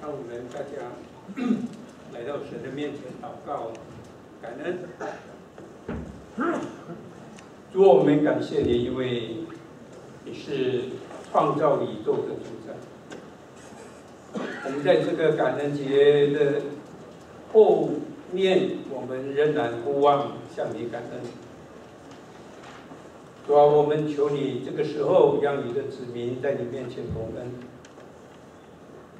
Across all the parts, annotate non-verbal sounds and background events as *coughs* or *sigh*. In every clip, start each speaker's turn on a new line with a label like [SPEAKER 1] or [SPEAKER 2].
[SPEAKER 1] 让我们大家 *coughs* 来到神的面前祷告，感恩。主，我们感谢你，因为你是创造宇宙的主宰。我们在这个感恩节的后面，我们仍然不忘向你感恩。主啊，我们求你这个时候让你的子民在你面前蒙恩，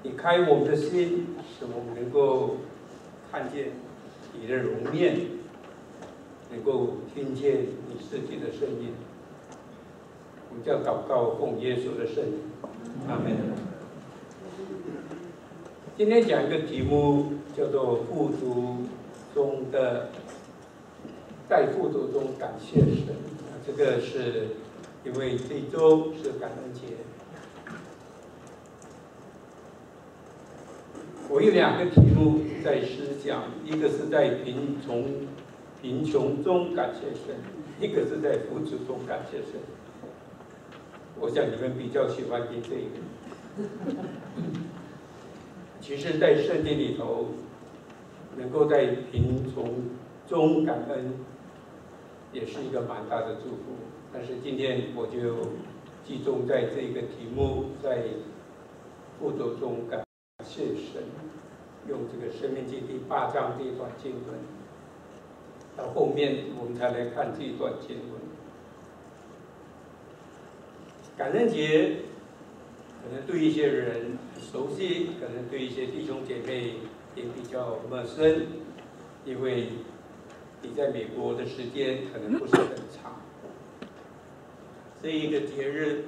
[SPEAKER 1] 你开我们的心，使我们能够看见你的容面，能够听见你自己的声音。我们叫祷告，奉耶稣的圣名，阿门。今天讲一个题目，叫做富足中的，在富足中感谢神。这个是因为这周是感恩节，我有两个题目在思讲，一个是在贫穷贫穷中感谢神，一个是在福祉中感谢神。我想你们比较喜欢听这个。*laughs* 其实，在圣经里头，能够在贫穷中感恩。也是一个蛮大的祝福，但是今天我就集中在这个题目，在步骤中感谢神，用这个《生命记》第八章这一段经文，到后面我们才来看这一段经文。感恩节可能对一些人熟悉，可能对一些弟兄姐妹也比较陌生，因为。你在美国的时间可能不是很长，这一个节日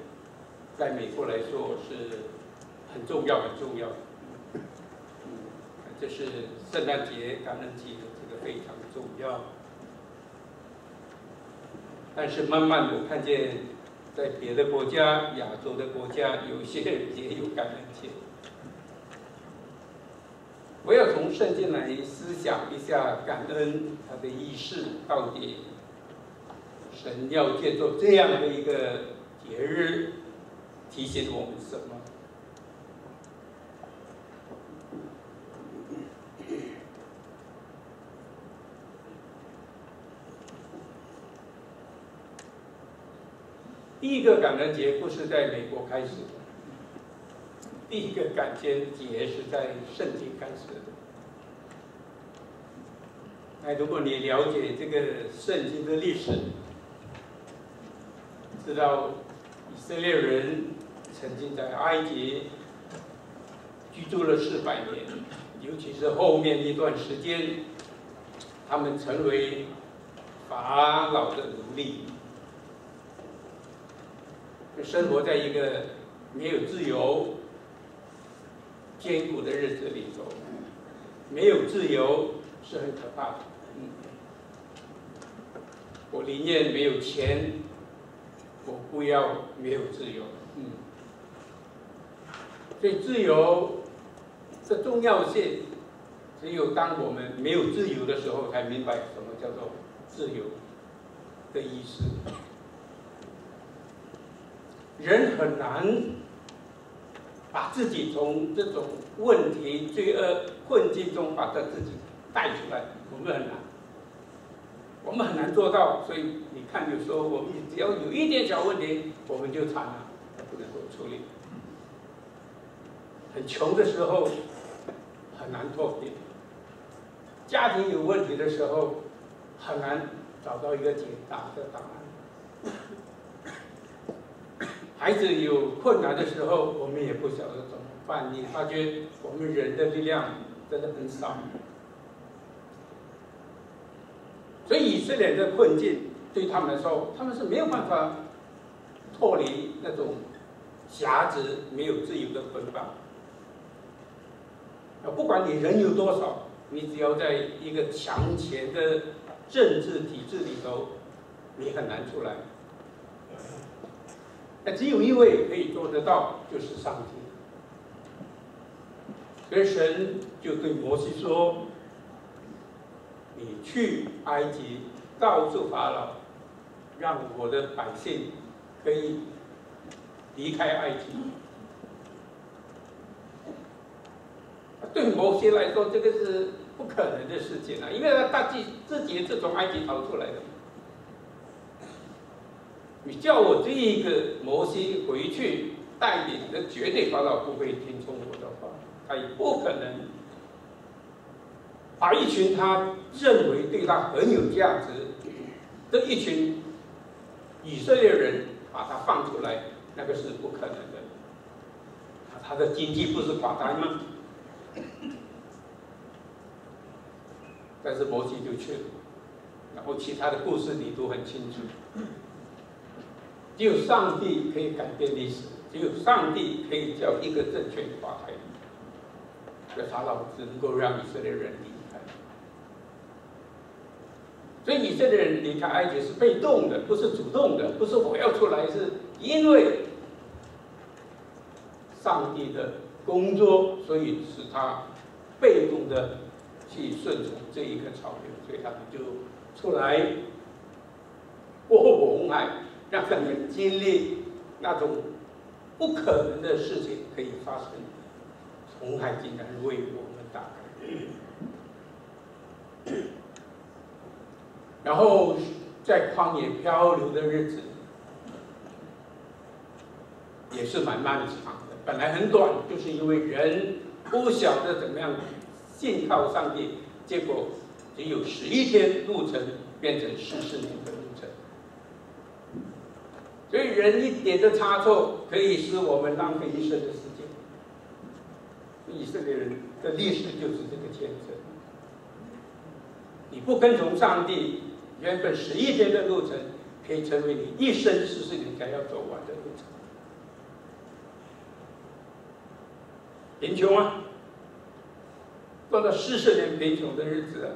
[SPEAKER 1] 在美国来说是很重要、很重要。嗯，这是圣诞节、感恩节，这个非常重要。但是慢慢的看见，在别的国家、亚洲的国家，有些人也有感恩节。我要从圣经来思想一下感恩它的意思，到底神要借助这样的一个节日提醒我们什么？第一个感恩节不是在美国开始的。第一个感恩节是在圣经开始的。那，如果你了解这个圣经的历史，知道以色列人曾经在埃及居住了四百年，尤其是后面一段时间，他们成为法老的奴隶，生活在一个没有自由。艰苦的日子里头，没有自由是很可怕的。我宁愿没有钱，我不要没有自由。嗯，所以自由的重要性，只有当我们没有自由的时候，才明白什么叫做自由的意思。人很难。把自己从这种问题、罪恶困境中把他自己带出来，我们很难，我们很难做到。所以你看，有时候我们只要有一点小问题，我们就惨了，不能够处理。很穷的时候很难脱贫，家庭有问题的时候很难找到一个解答的答案。孩子有困难的时候，我们也不晓得怎么办。你发觉我们人的力量真的很少，所以以色列的困境对他们来说，他们是没有办法脱离那种狭制、没有自由的捆绑。啊，不管你人有多少，你只要在一个强权的政治体制里头，你很难出来。那只有一位可以做得到，就是上帝。所以神就对摩西说：“你去埃及，告诉法老，让我的百姓可以离开埃及。”对摩西来说，这个是不可能的事情啊，因为他大己自己是从埃及逃出来的。你叫我这一个摩西回去带领，那绝对法老不会听从我的话，他也不可能把一群他认为对他很有价值的一群以色列人把他放出来，那个是不可能的。他的经济不是垮台吗？但是摩西就去了，然后其他的故事你都很清楚。只有上帝可以改变历史，只有上帝可以叫一个政权垮台。这法老只能够让以色列人离开，所以以色列人离开埃及是被动的，不是主动的，不是我要出来，是因为上帝的工作，所以使他被动的去顺从这一个潮流，所以他们就出来过红海。让他们经历那种不可能的事情可以发生，红海竟然为我们打开。然后在旷野漂流的日子也是蛮漫长的，本来很短，就是因为人不晓得怎么样信靠上帝，结果只有十一天路程变成十四年。所以人一点的差错，可以使我们浪费一生的时间。以色列人的历史就是这个见证。你不跟从上帝，原本十一天的路程，可以成为你一生四十年才要走完的路程。贫穷啊，过了四十年贫穷的日子，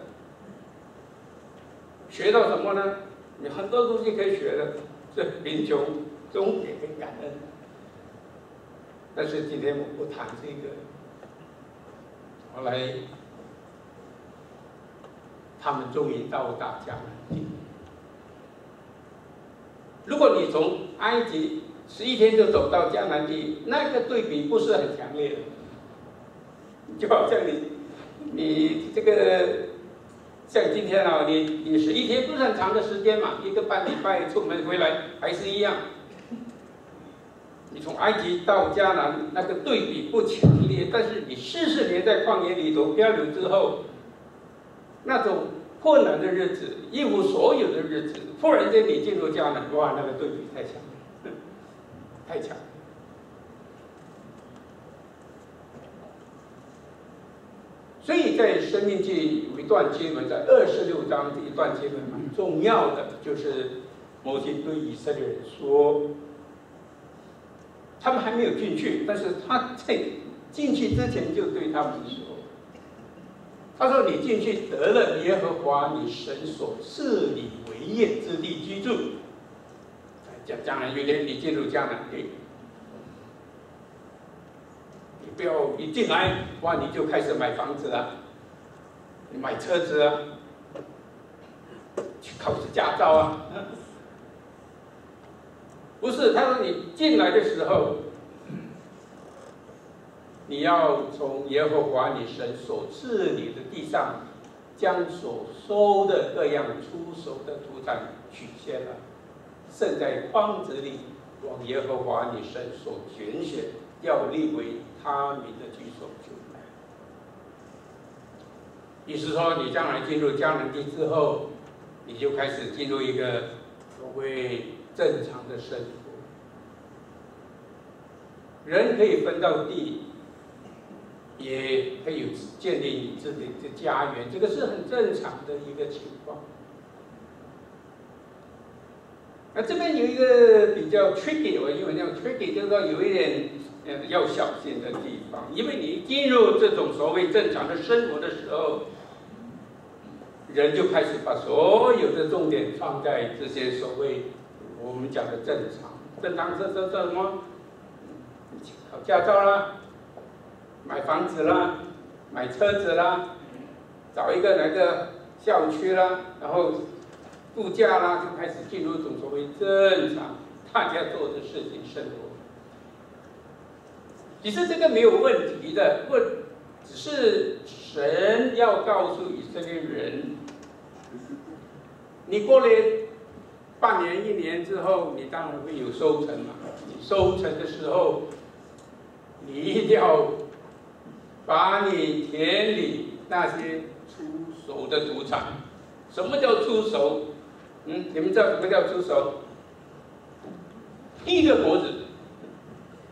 [SPEAKER 1] 学到什么呢？你很多东西可以学的。这贫穷终点跟感恩，但是今天我不谈这个。后来，他们终于到达迦南地。如果你从埃及十一天就走到迦南地，那个对比不是很强烈，就好像你，你这个。像今天啊，你你是一天不是很长的时间嘛，一个半礼拜出门回来还是一样。你从埃及到迦南，那个对比不强烈，但是你四十年在旷野里头漂流之后，那种困难的日子、一无所有的日子，忽然间你进入迦南，哇，那个对比太强，太强。所以在《生命记》有一段经文，在二十六章这一段经文蛮重要的，就是摩西对以色列人说：“他们还没有进去，但是他在进去之前就对他们说：‘他说你进去得了耶和华你神所赐你为业之地居住，将将来有一天你进入迦南地。’”不要一进来哇，你就开始买房子了你，买车子啊，去考试驾照啊。*laughs* 不是，他说你进来的时候，你要从耶和华你神所赐你的地上，将所收的各样出手的土产取下了，剩在筐子里，往耶和华你神所拣选，要立为。他名的居所，意思说你将来进入迦南地之后，你就开始进入一个所谓正常的生活。人可以分到地，也可以建立你自己的家园，这个是很正常的一个情况。那这边有一个比较 tricky，我因为叫 tricky，就是说有一点。要小心的地方，因为你进入这种所谓正常的生活的时候，人就开始把所有的重点放在这些所谓我们讲的正常。正常这这这什么？考驾照啦，买房子啦，买车子啦，找一个哪个校区啦，然后度假啦，就开始进入一种所谓正常大家做的事情生活。其实这个没有问题的，问只是神要告诉以色列人，你过了半年、一年之后，你当然会有收成嘛。收成的时候，你一定要把你田里那些出熟的土产，什么叫出熟？嗯，你们知道什么叫出熟？第一个果子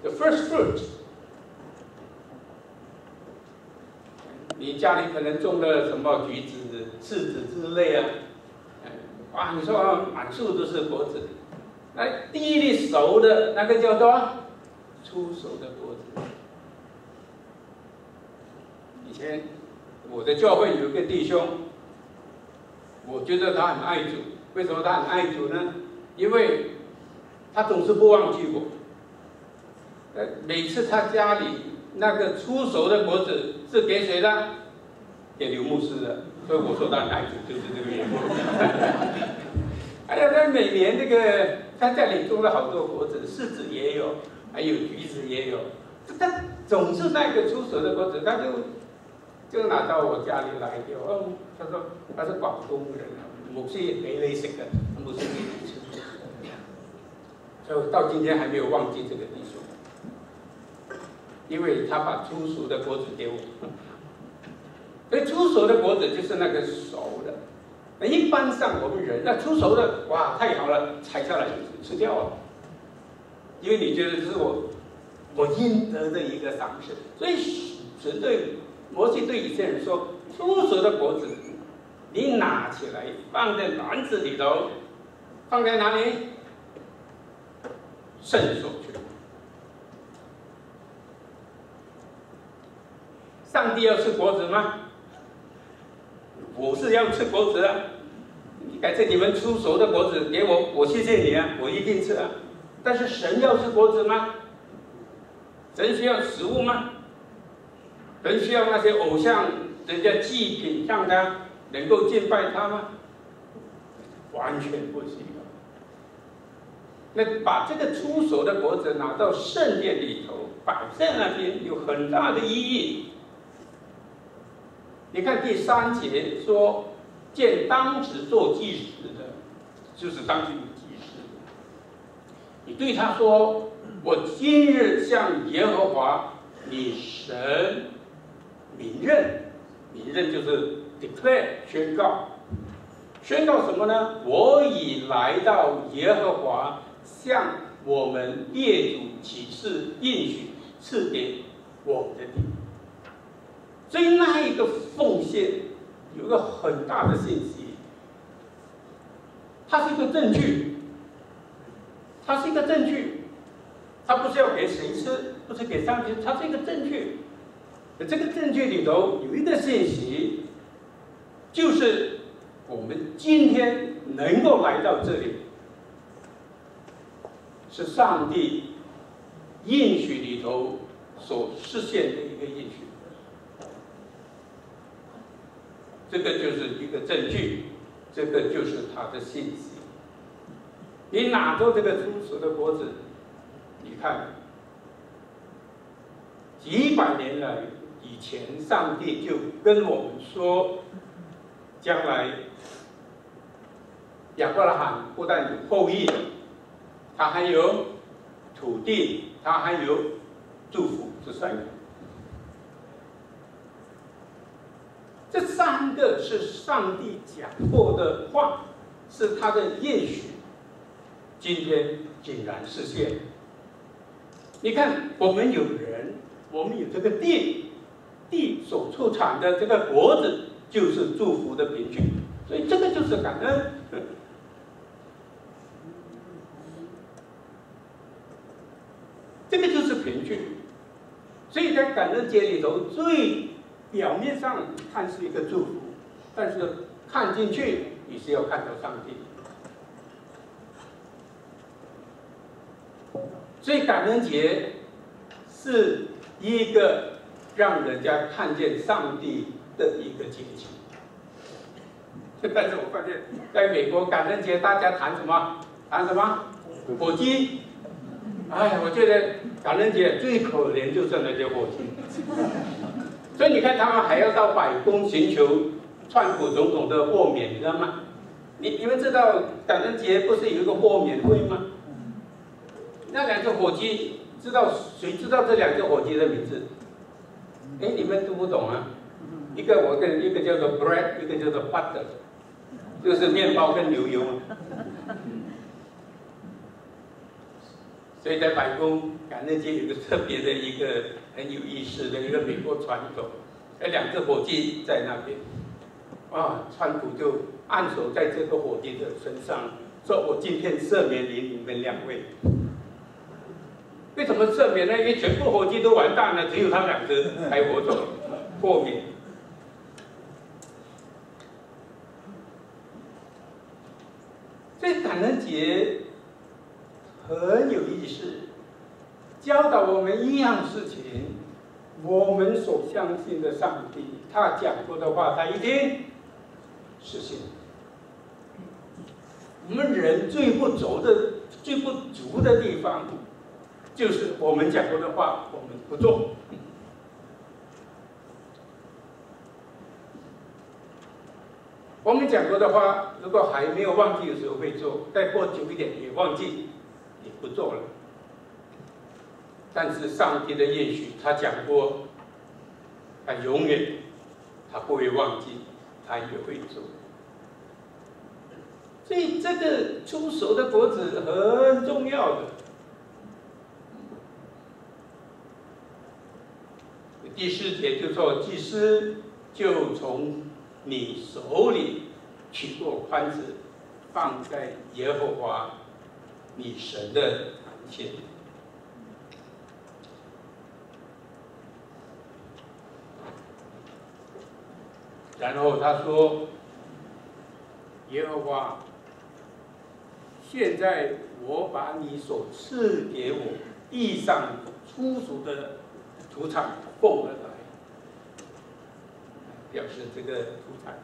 [SPEAKER 1] ，the first fruit。你家里可能种了什么橘子、柿子之类啊？哇，你说满树都是果子，那第一粒熟的那个叫做出熟的果子。以前我的教会有一个弟兄，我觉得他很爱主。为什么他很爱主呢？因为他总是不忘记我。呃，每次他家里那个出熟的果子是给谁的？给刘牧师的。所以我说他很爱主，就是这个原因。*laughs* 哎呀，他每年这个他家里种了好多果子，柿子也有，还有橘子也有。他总是那个出熟的果子，他就就拿到我家里来给我。他说他是广东人啊。牧师给你食的，牧师给你吃。所以到今天还没有忘记这个弟兄，因为他把出熟的果子给我。所以出熟的果子就是那个熟的。那一般上我们人，那出熟的哇太好了，采下来就吃掉了，因为你觉得这是我我应得的一个赏赐。所以神对摩西对以色列人说：出熟的果子。你拿起来，放在篮子里头，放在哪里？伸手去。上帝要吃果子吗？我是要吃果子啊！你感谢你们出熟的果子给我，我谢谢你啊，我一定吃啊。但是神要吃果子吗？神需要食物吗？神需要那些偶像人家祭品让他？能够敬拜他吗？完全不行。那把这个出手的果子拿到圣殿里头摆在那边，有很大的意义。你看第三节说，见当时做祭司的，就是当时有祭司。你对他说：“我今日向耶和华你神明认，明认就是。” declare 宣告，宣告什么呢？我已来到耶和华向我们列祖起誓应许赐给我们的地。所以那一个奉献有一个很大的信息，它是一个证据，它是一个证据，它不是要给谁吃，不是给上帝，它是一个证据。这个证据里头有一个信息。就是我们今天能够来到这里，是上帝应许里头所实现的一个应许。这个就是一个证据，这个就是他的信息。你拿着这个出熟的果子，你看，几百年来以前，上帝就跟我们说。将来，亚伯拉罕不但有后裔，他还有土地，他还有祝福，这三个。这三个是上帝讲过的话，是他的应许，今天竟然实现。你看，我们有人，我们有这个地，地所出产的这个果子。就是祝福的凭据，所以这个就是感恩，这个就是凭据。所以在感恩节里头，最表面上看是一个祝福，但是看进去你是要看到上帝。所以感恩节是一个让人家看见上帝。的一个节气，但是我发现，在美国感恩节大家谈什么？谈什么？火鸡。哎，我觉得感恩节最可怜就是那些火鸡。所以你看，他们还要到白宫寻求川普总统的豁免，你知道吗？你你们知道感恩节不是有一个豁免会吗？那两只火鸡，知道谁知道这两只火鸡的名字？哎，你们都不懂啊？一个我跟一个叫做 bread，一个叫做 butter，就是面包跟牛油。所以在白宫感恩节有个特别的一个很有意思的一个美国传统，那两只火鸡在那边，啊，川普就按手在这个火鸡的身上，说我今天赦免你你们两位。为什么赦免呢？因为全部火鸡都完蛋了，只有他两只还活着，豁免。这感恩节很有意思，教导我们一样事情：我们所相信的上帝，他讲过的话，他一定实现。我们人最不足的、最不足的地方。就是我们讲过的话，我们不做。我们讲过的话，如果还没有忘记的时候会做，再过久一点也忘记，也不做了。但是上帝的应许，他讲过，他永远，他不会忘记，他也会做。所以这个出手的果子很重要的。第四节就说，祭司就从你手里取过筐子，放在耶和华你神的前。然后他说：“耶和华，现在我把你所赐给我地上出熟的土产。”奉而来，表示这个土产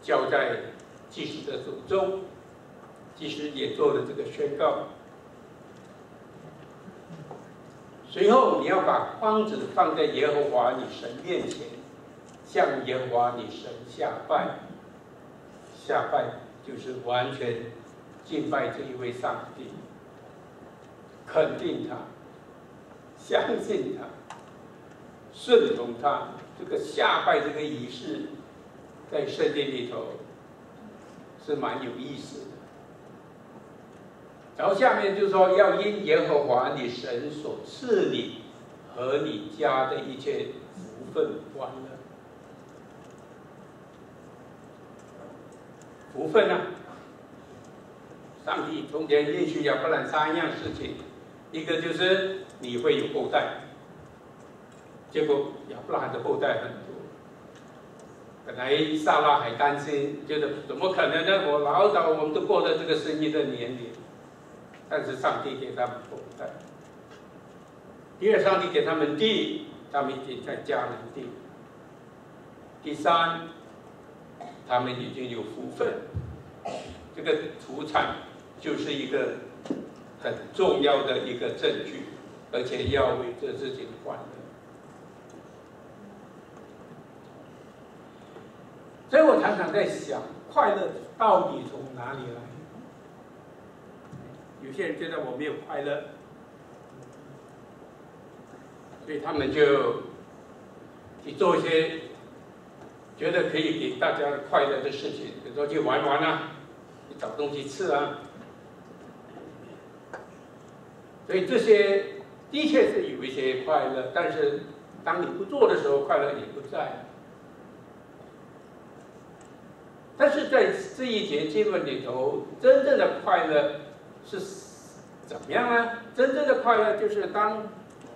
[SPEAKER 1] 交在祭司的手中，祭司也做了这个宣告。随后你要把筐子放在耶和华你神面前，向耶和华你神下拜，下拜就是完全敬拜这一位上帝，肯定他。相信他，顺从他，这个下拜这个仪式，在圣经里头是蛮有意思的。然后下面就是说要因耶和华你神所赐你和你家的一切福分欢乐，福分呢？上帝从前允许亚伯兰三样事情，一个就是。你会有后代，结果亚伯拉罕的后代很多。本来萨拉还担心，觉得怎么可能呢？我老早我们都过了这个生育的年龄，但是上帝给他们后代。第二，上帝给他们地，他们已经在迦南地。第三，他们已经有福分，这个土产就是一个很重要的一个证据。而且要为这事情欢乐，所以我常常在想，快乐到底从哪里来？有些人觉得我没有快乐，所以他们就去做一些觉得可以给大家快乐的事情，比如说去玩玩啊，去找东西吃啊，所以这些。的确是有一些快乐，但是当你不做的时候，快乐也不在。但是在这一节经文里头，真正的快乐是怎么样呢？真正的快乐就是当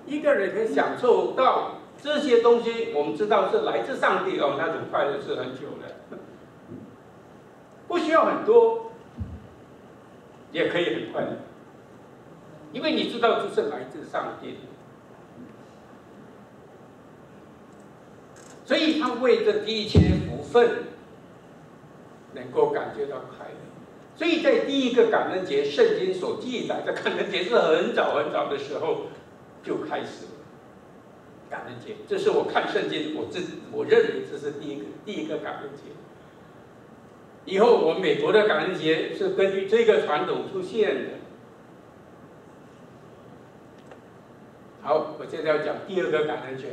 [SPEAKER 1] 一个人可以享受到这些东西，我们知道是来自上帝哦，那种快乐是很久的，不需要很多，也可以很快乐。因为你知道这是来自上帝，所以他为这第一千福分能够感觉到快乐。所以在第一个感恩节，圣经所记载的感恩节是很早很早的时候就开始了。感恩节，这是我看圣经，我自我认为这是第一个第一个感恩节。以后我们美国的感恩节是根据这个传统出现的。好，我现在要讲第二个感恩节。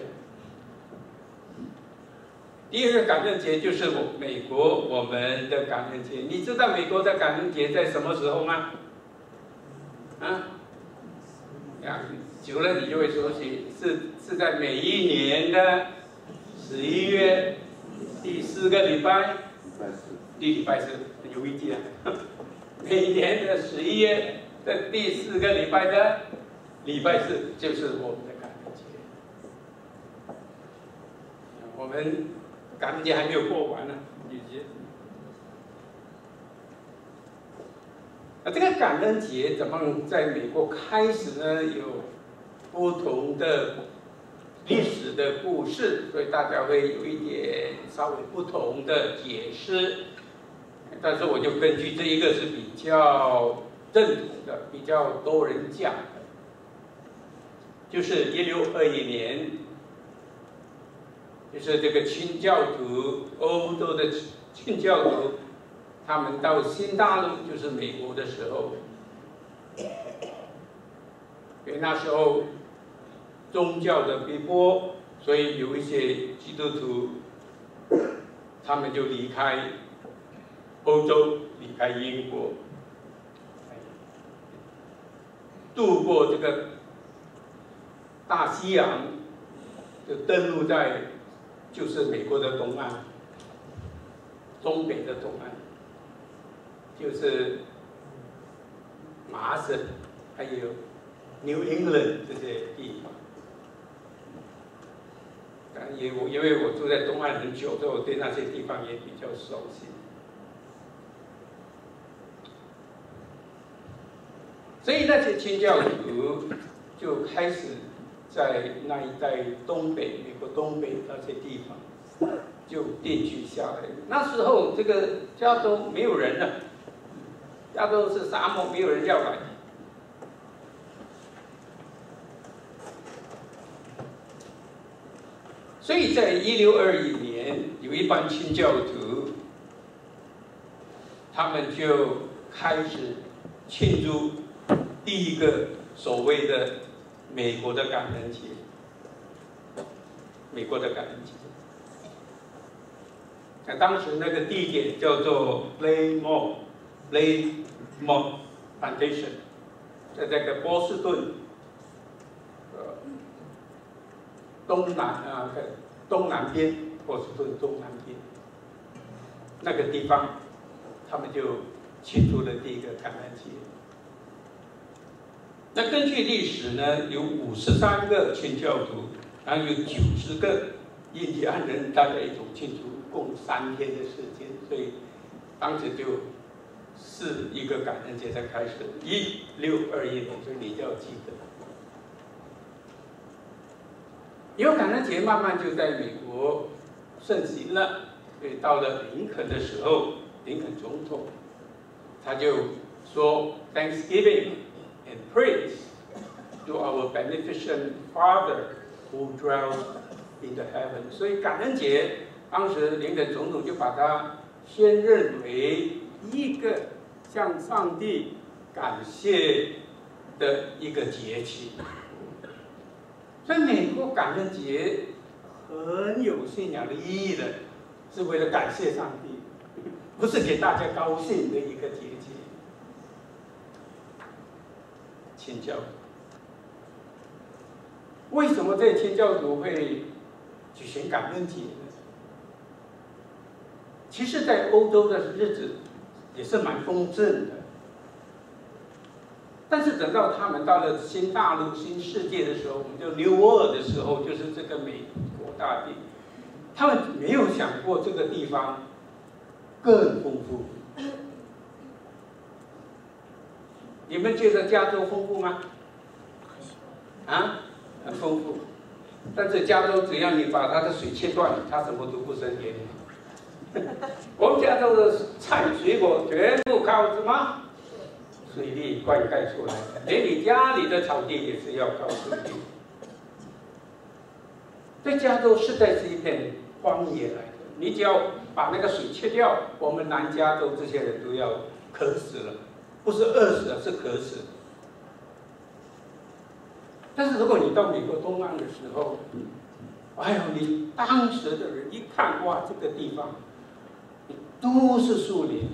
[SPEAKER 1] 第二个感恩节就是我美国我们的感恩节。你知道美国的感恩节在什么时候吗？啊？呀，久了你就会熟悉，是是在每一年的十一月第四个礼拜。第礼拜四，有一天，*laughs* 每年的十一月的第四个礼拜的礼拜四，就是我们的感恩节。我们感恩节还没有过完呢，已经。那这个感恩节怎么在美国开始呢？有不同的历史的故事，所以大家会有一点稍微不同的解释。但是我就根据这一个是比较正统的，比较多人讲的，就是一六二一年，就是这个清教徒，欧洲的清教徒，他们到新大陆，就是美国的时候，因为那时候宗教的逼迫，所以有一些基督徒，他们就离开。欧洲离开英国，渡过这个大西洋，就登陆在就是美国的东岸，东北的东岸，就是麻省，还有 New England 这些地方。但也我因为我住在东岸很久，所以我对那些地方也比较熟悉。所以那些清教徒就开始在那一带东北，美国东北那些地方就定居下来。那时候这个加州没有人了，加州是沙漠，没有人要来。所以在一六二一年，有一帮清教徒，他们就开始庆祝。第一个所谓的美国的感恩节，美国的感恩节，那当时那个地点叫做 Blaymore，Blaymore Plantation，在这个波士顿，呃，东南啊，东南边，波士顿东南边，那个地方，他们就庆祝了第一个感恩节。那根据历史呢，有五十三个清教徒，然后有九十个印第安人，大家一同庆祝，共三天的时间，所以当时就是一个感恩节才开始，一六二一年，所以你就要记得。因为感恩节慢慢就在美国盛行了，所以到了林肯的时候，林肯总统他就说 Thanksgiving。Praise to our beneficent Father who dwells in the heaven。所以感恩节，当时林肯总统就把它先认为一个向上帝感谢的一个节气。所以美国感恩节很有信仰的意义的，是为了感谢上帝，不是给大家高兴的一个节气。天教，为什么这天教徒会举行感恩节呢？其实，在欧洲的日子也是蛮丰盛的，但是等到他们到了新大陆、新世界的时候，我们就 New World 的时候，就是这个美国大地，他们没有想过这个地方更丰富。你们觉得加州丰富吗？啊，很丰富。但是加州只要你把它的水切断，它什么都不生给你。*laughs* 我们加州的菜水果全部靠什么？水利灌溉出来的，连你家里的草地也是要靠水利。所以加州实在是一片荒野来的。你只要把那个水切掉，我们南加州这些人都要渴死了，不是饿死了，是渴死。但是如果你到美国东岸的时候，哎呦，你当时的人一看，哇，这个地方都是树林。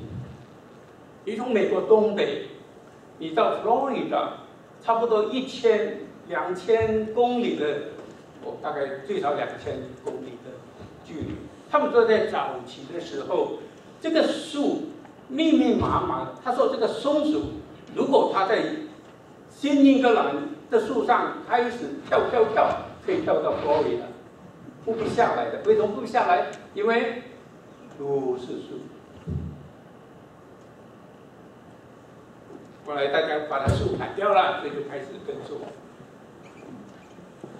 [SPEAKER 1] 你从美国东北，你到 Florida，差不多一千两千公里的，哦，大概最少两千公里的距离。他们说在早期的时候，这个树密密麻麻。他说这个松鼠，如果它在新英格兰。的树上开始跳跳跳，可以跳到 Florida，不必下来的。为什么不下来？因为都是树。后来大家把它树砍掉了，所以就开始耕种。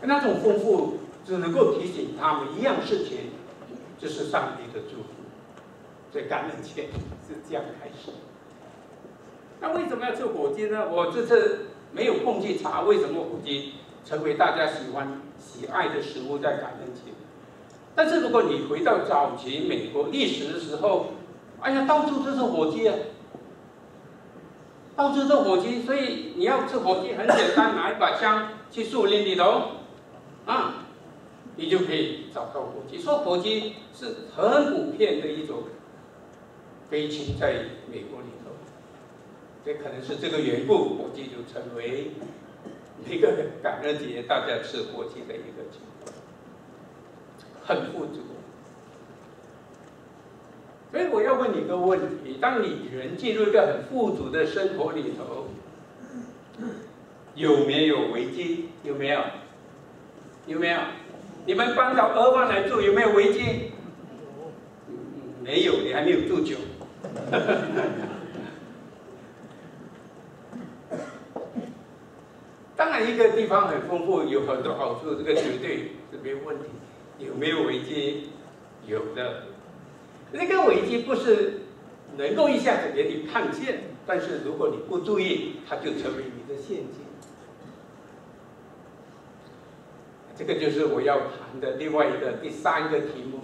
[SPEAKER 1] 那种丰富只能够提醒他们一样事情，就是上帝的祝福。所以感恩节是这样开始。那为什么要吃火鸡呢？我这次。没有空去查为什么火鸡成为大家喜欢喜爱的食物在感恩节。但是如果你回到早期美国历史的时候，哎呀，到处都是火鸡啊，到处都火鸡，所以你要吃火鸡很简单，拿一把枪去树林里头，*laughs* 啊，你就可以找到火鸡。说火鸡是很普遍的一种飞禽在美国里头。这可能是这个缘故，火鸡就成为一个感恩节大家吃火鸡的一个情况，很富足。所以我要问你一个问题：当你人进入一个很富足的生活里头，有没有危机？有没有？有没有？你们搬到俄湾来住，有没有危机？没有，你还没有住久。*laughs* 当然，一个地方很丰富，有很多好处，这个绝对是没有问题。有没有危机？有的。那个危机不是能够一下子给你看见，但是如果你不注意，它就成为你的陷阱。这个就是我要谈的另外一个第三个题目，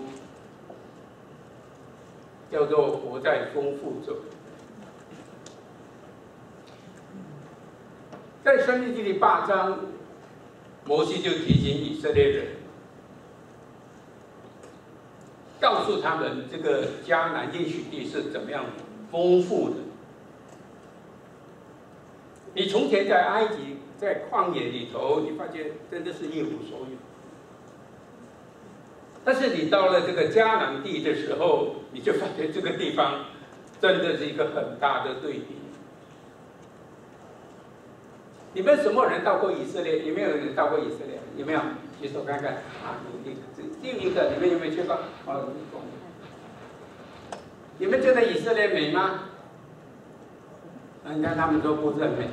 [SPEAKER 1] 叫做“活在丰富中”。在《生命记》第八章，摩西就提醒以色列人，告诉他们这个迦南应许地是怎么样丰富的。你从前在埃及，在旷野里头，你发现真的是一无所有。但是你到了这个迦南地的时候，你就发现这个地方真的是一个很大的对比。你们什么人到过以色列？有没有人到过以色列？有没有？举手看看。啊，有一个，这一个，你们有没有去过？哦，你们觉得以色列美吗？你看他们说不是很美。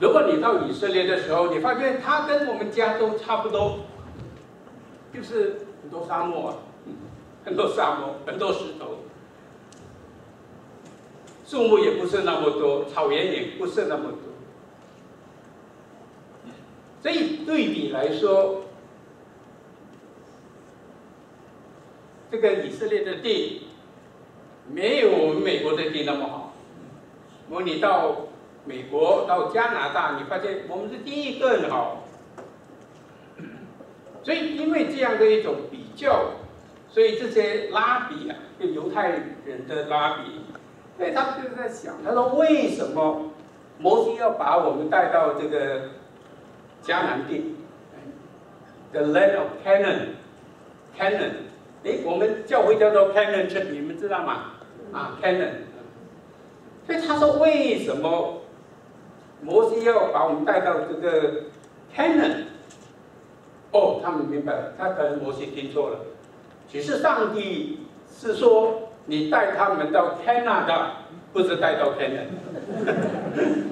[SPEAKER 1] 如果你到以色列的时候，你发现它跟我们加州差不多，就是很多沙漠，啊 *laughs* 很多沙漠，很多石头。树木也不是那么多，草原也不是那么多，所以对比来说，这个以色列的地没有我们美国的地那么好。如果你到美国、到加拿大，你发现我们的地更好。*coughs* 所以因为这样的一种比较，所以这些拉比啊，就犹太人的拉比。所以他就在想，他说为什么摩西要把我们带到这个迦南地，the land of Canaan，Canaan，哎，我们教会叫做 Canaan，你们知道吗？啊，Canaan。所以他说为什么摩西要把我们带到这个 Canaan？哦，他们明白了，他可能摩西听错了，其实上帝是说。你带他们到 Canada，不是带到 Canada。*laughs*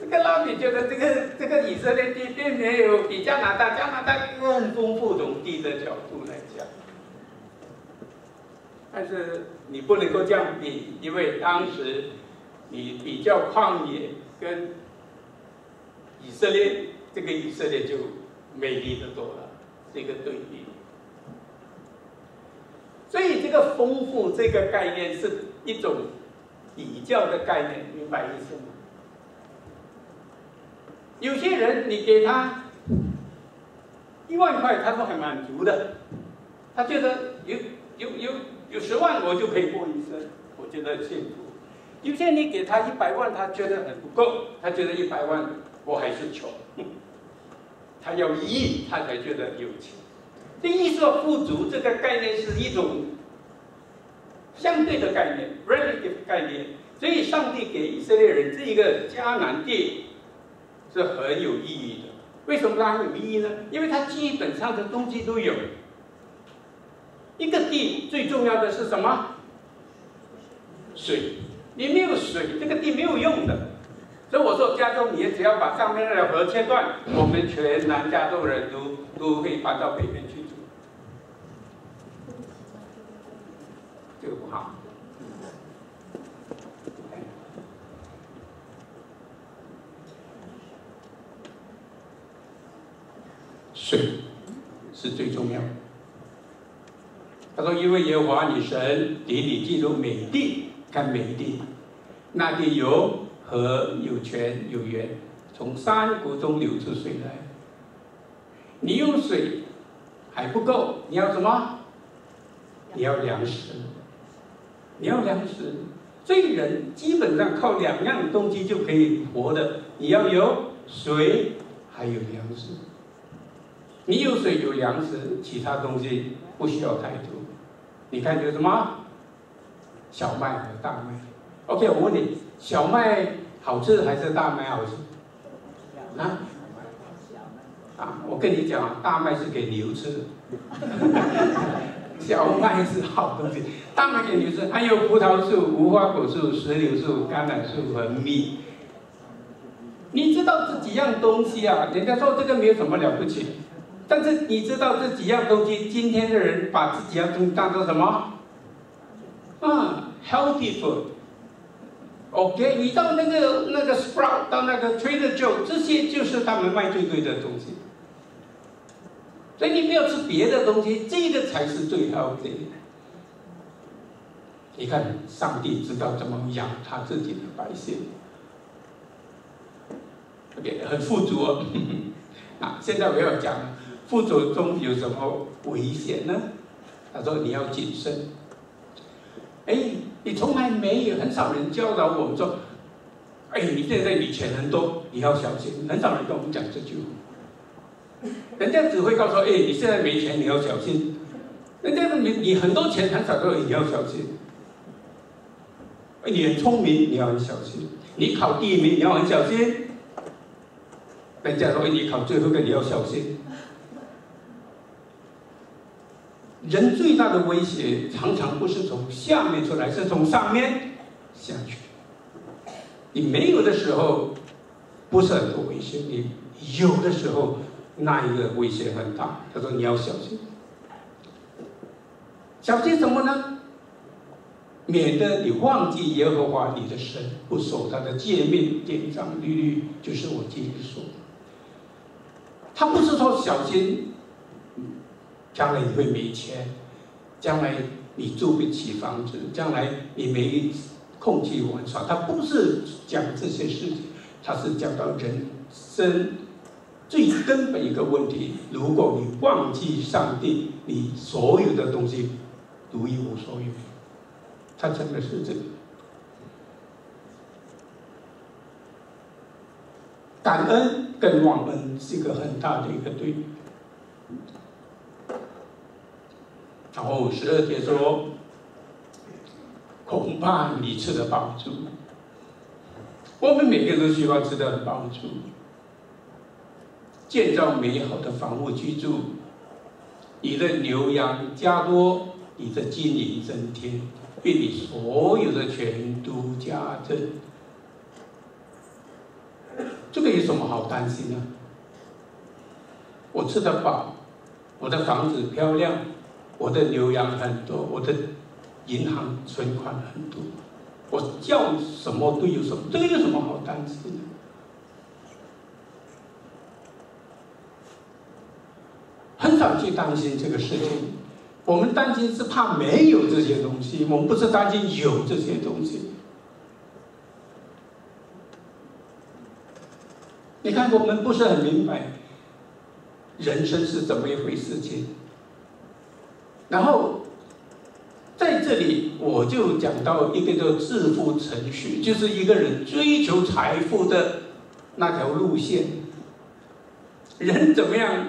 [SPEAKER 1] 这个拉比觉得这个这个以色列地并没有比加拿大加拿大更丰富种地的角度来讲，但是你不能够这样比，因为当时你比较旷野跟以色列这个以色列就美丽的多了，这个对比。所以这个丰富这个概念是一种比较的概念，明白意思吗？有些人你给他一万块，他都很满足的，他觉得有有有有十万我就可以过一生，我觉得幸福。有些人你给他一百万，他觉得很不够，他觉得一百万我还是穷。他要一亿，他才觉得有钱。这意思说富足这个概念是一种相对的概念，relative 概念。所以上帝给以色列人这一个迦南地是很有意义的。为什么它很有意义呢？因为它基本上的东西都有。一个地最重要的是什么？水。你没有水，这个地没有用的。所以我说，加州你只要把上面那条河切断，我们全南加州人都都会搬到北边去住。这个不好。水是最重要的。他说：“因为耶和华你神给你进入美地。”看美丽，那里有河有泉有源，从山谷中流出水来。你用水还不够，你要什么？你要粮食，你要粮食。这人基本上靠两样东西就可以活的，你要有水，还有粮食。你有水有粮食，其他东西不需要太多。你看有什么？小麦和大麦，OK，我问你，小麦好吃还是大麦好吃？啊？啊，我跟你讲啊，大麦是给牛吃的，*laughs* 小麦是好东西，大麦给牛吃。还有葡萄树、无花果树、石榴树、橄榄树和蜜。你知道这几样东西啊？人家说这个没有什么了不起，但是你知道这几样东西，今天的人把这几样东西当做什么？啊，healthy food，OK，你到那个那个 Sprout，到那个 Trader Joe，这些就是他们卖最贵的东西。所以你不要吃别的东西，这个才是最 healthy 的。你看，上帝知道怎么养他自己的百姓，OK，很富足哦。*laughs* 啊，现在我要讲富足中有什么危险呢？他说你要谨慎。哎，你从来没有很少人教导我们说，哎，你现在你钱很多，你要小心。很少人跟我们讲这句话，人家只会告诉，哎，你现在没钱，你要小心。人家说你你很多钱，很少说你要小心。哎，你很聪明，你要很小心。你考第一名，你要很小心。人家说你考最后一个，你要小心。人最大的威胁常常不是从下面出来，是从上面下去。你没有的时候，不是很多危险；你有的时候，那一个威胁很大。他说：“你要小心，小心什么呢？免得你忘记耶和华你的神，不守他的诫命、典章、律律，就是我今日说的。他不是说小心。”将来你会没钱，将来你住不起房子，将来你没空去玩耍。他不是讲这些事情，他是讲到人生最根本一个问题：如果你忘记上帝，你所有的东西都一无所有。他讲的是这个。感恩跟忘恩是一个很大的一个对比。然后十二节说：“恐怕你吃的帮助，我们每个人都希望吃到帮助，建造美好的房屋居住，你的牛羊加多，你的金银增添，为你所有的全都加增。这个有什么好担心呢？我吃得饱，我的房子漂亮。”我的牛羊很多，我的银行存款很多，我叫什么都有什么，这个有什么好担心的？
[SPEAKER 2] 很少去担心这个事情。我们担心是怕没有这些东西，我们不是担心有这些东西。你看，我们不是很明白人生是怎么一回事情。然后在这里，我就讲到一个叫致富程序，就是一个人追求财富的那条路线。人怎么样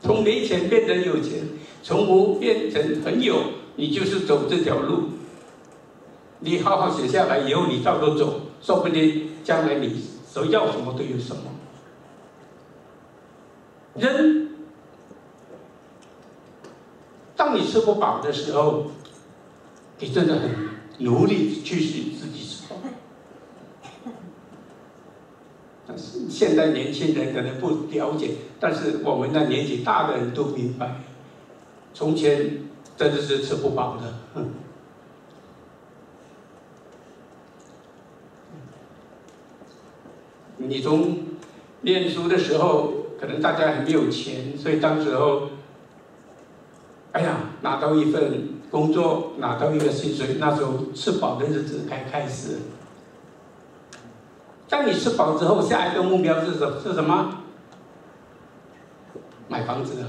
[SPEAKER 2] 从没钱变成有钱，从无变成很有，你就是走这条路。你好好写下来以后，你照着走，说不定将来你所要什么都有什么。人，当你吃不饱的时候，你真的很努力去使自己吃。但是现在年轻人可能不了解，但是我们那年纪大的人都明白，从前真的是吃不饱的。你从念书的时候。可能大家还没有钱，所以当时候，哎呀，拿到一份工作，拿到一个薪水，那时候吃饱的日子才开始。当你吃饱之后，下一个目标是什是什么？买房子，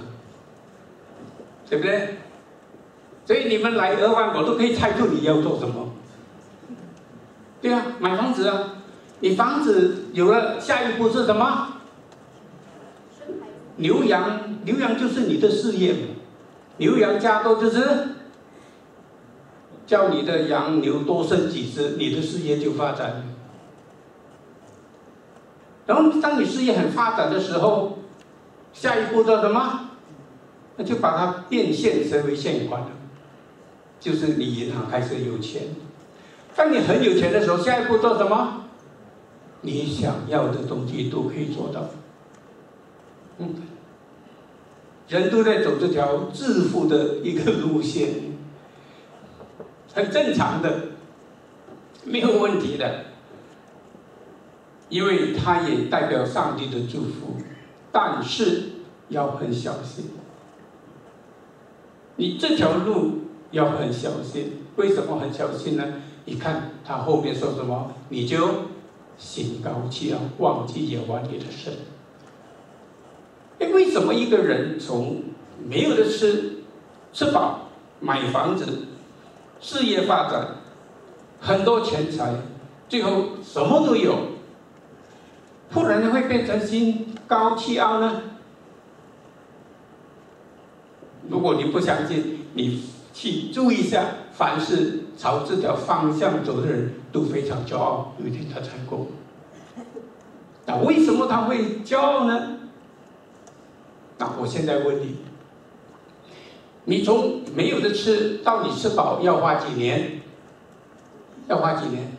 [SPEAKER 2] 对不对？所以你们来俄湾，我都可以猜出你要做什么。对啊，买房子啊！你房子有了，下一步是什么？牛羊，牛羊就是你的事业嘛。牛羊加多就是叫你的羊牛多生几只，你的事业就发展。然后当你事业很发展的时候，下一步做什么？那就把它变现成为现款了，就是你银行开始有钱。当你很有钱的时候，下一步做什么？你想要的东西都可以做到。嗯。人都在走这条致富的一个路线，*laughs* 很正常的，没有问题的，因为它也代表上帝的祝福，但是要很小心。你这条路要很小心，为什么很小心呢？你看他后面说什么，你就心高气傲，忘记耶和华你的神。哎为什么一个人从没有的吃，吃饱，买房子，事业发展，很多钱财，最后什么都有，突然会变成心高气傲呢？如果你不相信，你去注意一下，凡是朝这条方向走的人都非常骄傲，有一天他成功。那为什么他会骄傲呢？那我现在问你：你从没有的吃到你吃饱要花几年？要花几年？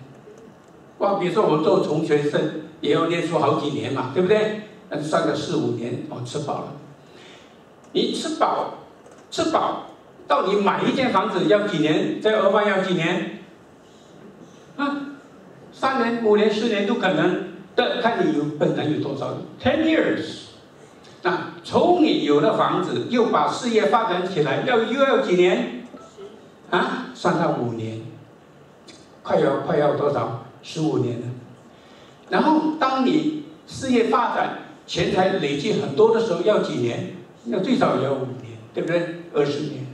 [SPEAKER 2] 哇，比如说我们做穷学生也要念书好几年嘛，对不对？那就算个四五年，哦，吃饱了。你吃饱，吃饱到你买一间房子要几年？在俄湾要几年？啊，三年、五年、十年都可能。的看你有本能有多少？Ten years。那从你有了房子，又把事业发展起来，要又要几年？啊，算上五年，快要快要多少？十五年了。然后当你事业发展，钱财累积很多的时候，要几年？那最少也要五年，对不对？二十年。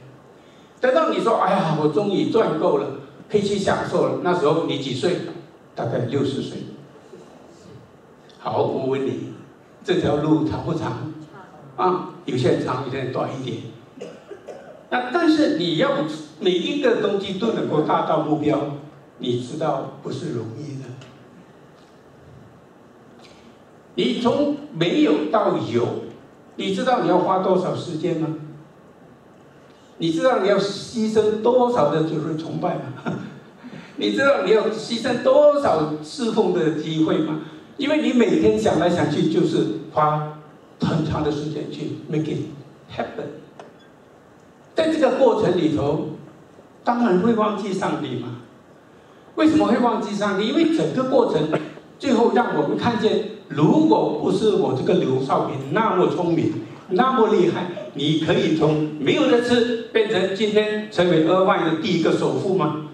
[SPEAKER 2] 等到你说，哎呀，我终于赚够了，可以去享受了。那时候你几岁？大概六十岁。好，我问你，这条路长不长？啊，有些长，有些短一点。那但是你要每一个东西都能够达到目标，你知道不是容易的。你从没有到有，你知道你要花多少时间吗？你知道你要牺牲多少的就是崇拜吗？*laughs* 你知道你要牺牲多少侍奉的机会吗？因为你每天想来想去就是花。很长的时间去 make it happen，在这个过程里头，当然会忘记上帝嘛？为什么会忘记上帝？因为整个过程最后让我们看见，如果不是我这个刘少平那么聪明，那么厉害，你可以从没有的吃变成今天成为二万的第一个首富吗？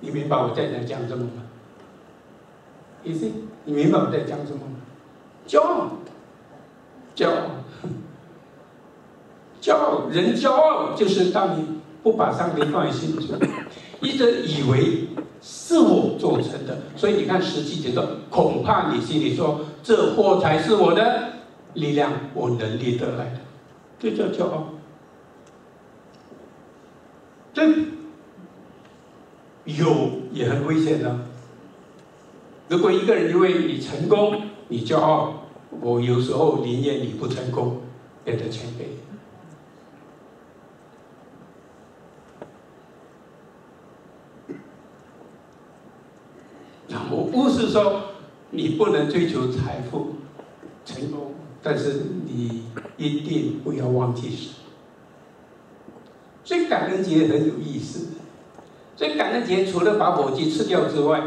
[SPEAKER 2] 你明白我在讲什么吗？你是你明白我在讲什么吗？骄傲，骄傲，骄傲，人骄傲就是当你不把上帝放在心中，一直以为是我做成的，所以你看十七节说，恐怕你心里说，这货才是我的力量，我能力得来的，这叫骄傲。这有也很危险的。如果一个人因为你成功，你骄傲，我有时候宁愿你不成功，变得谦卑。那我不是说你不能追求财富、成功，但是你一定不要忘记神。所以感恩节很有意思。所以感恩节除了把火鸡吃掉之外，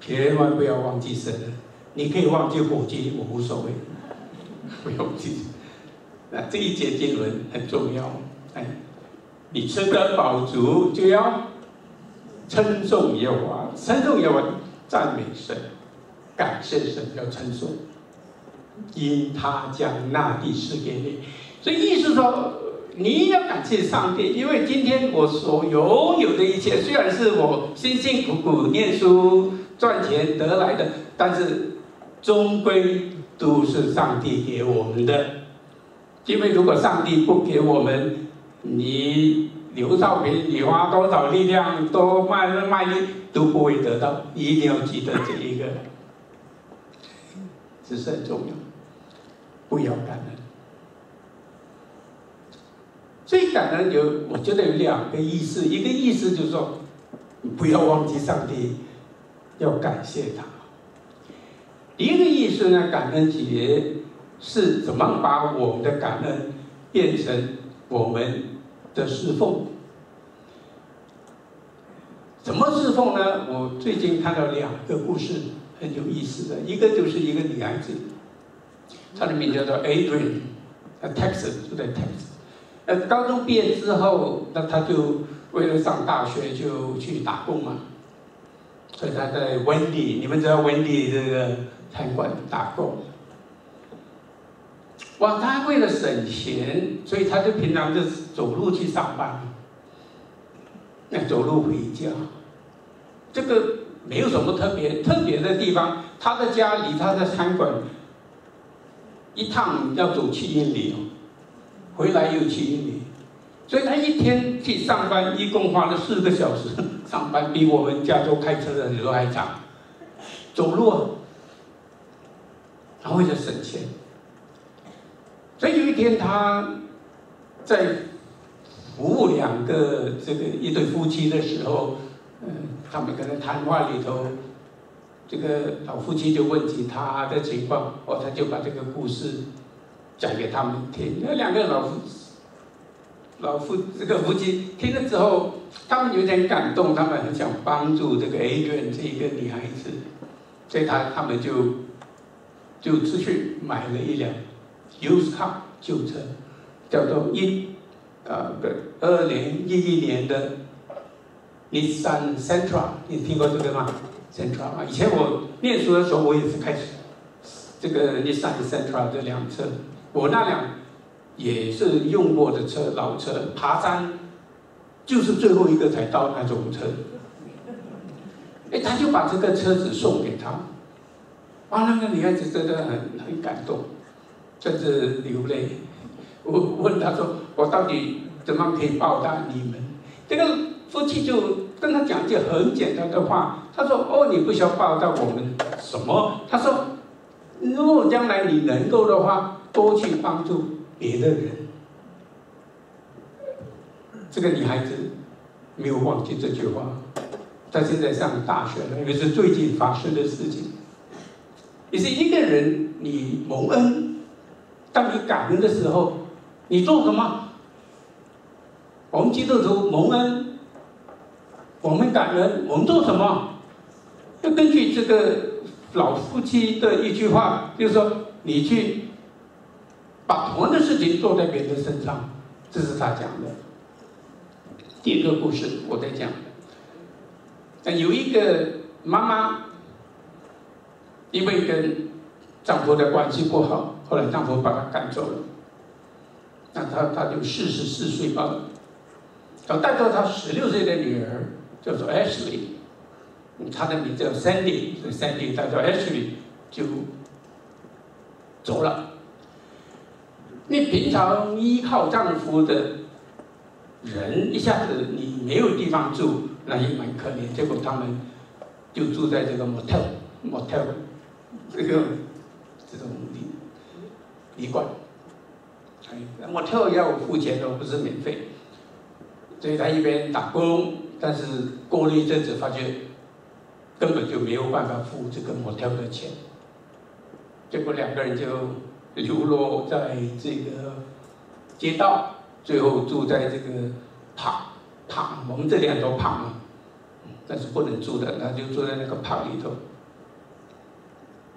[SPEAKER 2] 千万不要忘记神。你可以忘记火鸡，我无所谓，不用记。那这一节经文很重要。哎，你吃得饱足，就要称颂耶和华，称颂耶和华，赞美神，感谢神，要称颂，因他将那地赐给你。所以意思说。你要感谢上帝，因为今天我所拥有的一切，虽然是我辛辛苦苦念书赚钱得来的，但是终归都是上帝给我们的。因为如果上帝不给我们，你刘少平，你花多少力量，多卖卖力，都不会得到。一定要记得这一个，这是很重要，不要感恩。所以感恩有，我觉得有两个意思。一个意思就是说，不要忘记上帝，要感谢他。一个意思呢，感恩节是怎么把我们的感恩变成我们的侍奉？怎么侍奉呢？我最近看到两个故事很有意思的，一个就是一个女孩子，她的名叫做 Adrian，Texas 住在 Texas。呃，高中毕业之后，那他就为了上大学就去打工嘛。所以他在温迪，你们知道温迪这个餐馆打工。哇，他为了省钱，所以他就平常就走路去上班，那走路回家。这个没有什么特别特别的地方，他的家离他的餐馆一趟要走七英里哦。回来又七英里，所以他一天去上班，一共花了四个小时上班，比我们加州开车的时候还长。走路啊，他为了省钱，所以有一天他在服务两个这个一对夫妻的时候，嗯，他们可能谈话里头，这个老夫妻就问起他的情况，哦，他就把这个故事。讲给他们听，那两个老夫老夫这个夫妻听了之后，他们有点感动，他们很想帮助这个 A 院这一个女孩子，所以他他们就就出去买了一辆 used car 旧车，叫做一呃不二零一一年的 Nissan Sentra，你听过这个吗？Sentra 啊，以前我念书的时候，我也是开始这个 Nissan Sentra 这辆车。我那辆也是用过的车，老车，爬山就是最后一个才到那种车。哎，他就把这个车子送给他，啊，那个女孩子真的很很感动，甚至流泪。我问她说：“我到底怎么可以报答你们？”这个夫妻就跟他讲句很简单的话，他说：“哦，你不需要报答我们什么？”他说：“如果将来你能够的话。”多去帮助别的人，这个女孩子没有忘记这句话。她现在上大学了，因为是最近发生的事情。也是一个人，你蒙恩，当你感恩的时候，你做什么？我们基督徒蒙恩，我们感恩，我们做什么？就根据这个老夫妻的一句话，就是说，你去。把同样的事情做在别人身上，这是他讲的。第二个故事我在讲，有一个妈妈，因为跟丈夫的关系不好，后来丈夫把她赶走了，那她她就四十四岁罢了，然后带着她十六岁的女儿叫做 Ashley，她的名字叫 Sandy，所以 Sandy 她叫 Ashley 就走了。你平常依靠丈夫的人，一下子你没有地方住，那也蛮可怜。结果他们就住在这个 motel，motel 这个这种旅旅馆。哎，motel 要付钱的，不是免费。所以他一边打工，但是过了一阵子，发觉根本就没有办法付这个模特的钱。结果两个人就。流落在这个街道，最后住在这个旁旁，我们这里很多旁嘛，但是不能住的，那就住在那个旁里头，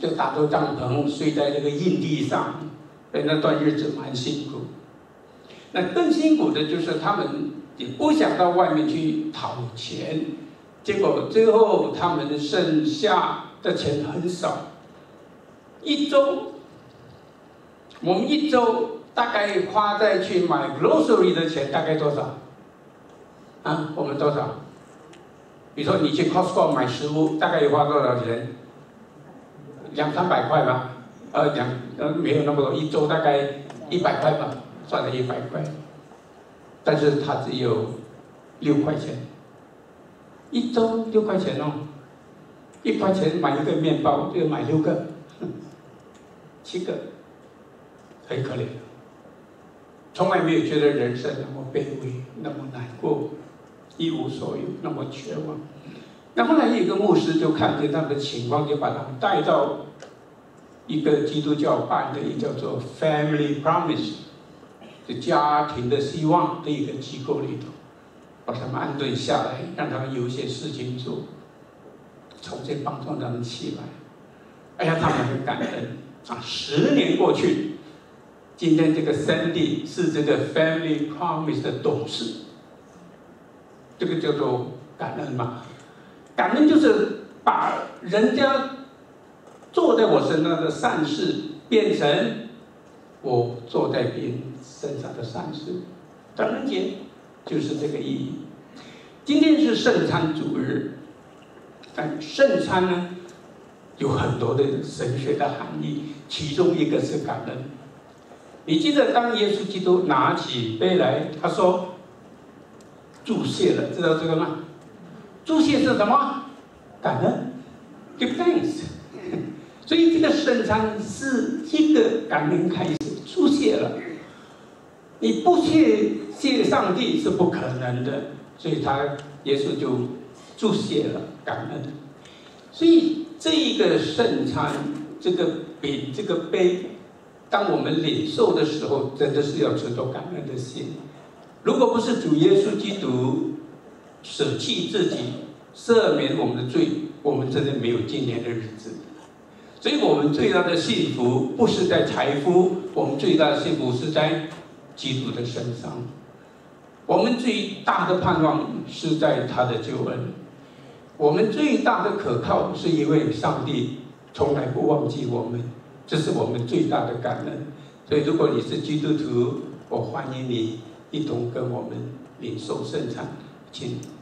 [SPEAKER 2] 就打着帐篷睡在那个硬地上，所以那段日子蛮辛苦。那更辛苦的就是他们也不想到外面去讨钱，结果最后他们剩下的钱很少，一周。我们一周大概花在去买 grocery 的钱大概多少？啊，我们多少？比如说你去 Costco 买食物，大概要花多少钱？两三百块吧，呃，两呃没有那么多，一周大概一百块吧，算了一百块。但是它只有六块钱，一周六块钱哦，一块钱买一个面包就买六个，*laughs* 七个。很可怜，从来没有觉得人生那么卑微，那么难过，一无所有，那么绝望。那后来一个牧师就看见他们的情况，就把他们带到一个基督教办的一个叫做 Family Promise，就家庭的希望的一个机构里头，把他们安顿下来，让他们有一些事情做，重新帮助他们起来。哎呀，他们很感恩啊！十年过去。今天这个三弟是这个 Family Promise 的董事，这个叫做感恩嘛？感恩就是把人家做在我身上的善事变成我做在别人身上的善事。感恩节就是这个意义。今天是圣餐主日，但圣餐呢有很多的神学的含义，其中一个是感恩。你记得当耶稣基督拿起杯来，他说：“注谢了，知道这个吗？注谢是什么？感恩，give thanks。所以这个圣餐是一个感恩开始，注谢了。你不谢谢上帝是不可能的，所以他耶稣就注谢了感恩。所以这一个圣餐，这个饼，这个杯。当我们领受的时候，真的是要持着感恩的心。如果不是主耶稣基督舍弃自己、赦免我们的罪，我们真的没有今天的日子。所以，我们最大的幸福不是在财富，我们最大的幸福是在基督的身上。我们最大的盼望是在他的救恩。我们最大的可靠是因为上帝从来不忘记我们。这是我们最大的感恩，所以如果你是基督徒，我欢迎你一同跟我们领受圣餐，请。